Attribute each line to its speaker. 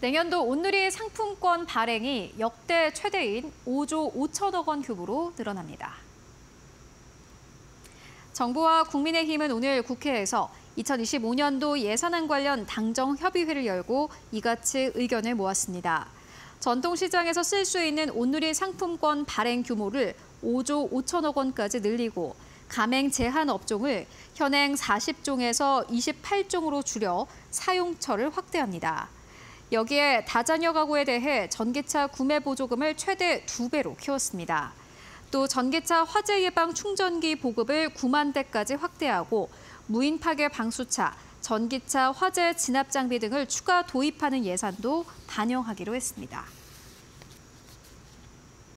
Speaker 1: 내년도 온누리 상품권 발행이 역대 최대인 5조 5천억 원 규모로 늘어납니다. 정부와 국민의힘은 오늘 국회에서 2025년도 예산안 관련 당정 협의회를 열고 이같이 의견을 모았습니다. 전통시장에서 쓸 수 있는 온누리 상품권 발행 규모를 5조 5천억 원까지 늘리고 가맹 제한 업종을 현행 40종에서 28종으로 줄여 사용처를 확대합니다. 여기에 다자녀 가구에 대해 전기차 구매 보조금을 최대 2배로 키웠습니다. 또 전기차 화재 예방 충전기 보급을 9만 대까지 확대하고 무인 파괴 방수차, 전기차 화재 진압 장비 등을 추가 도입하는 예산도 반영하기로 했습니다.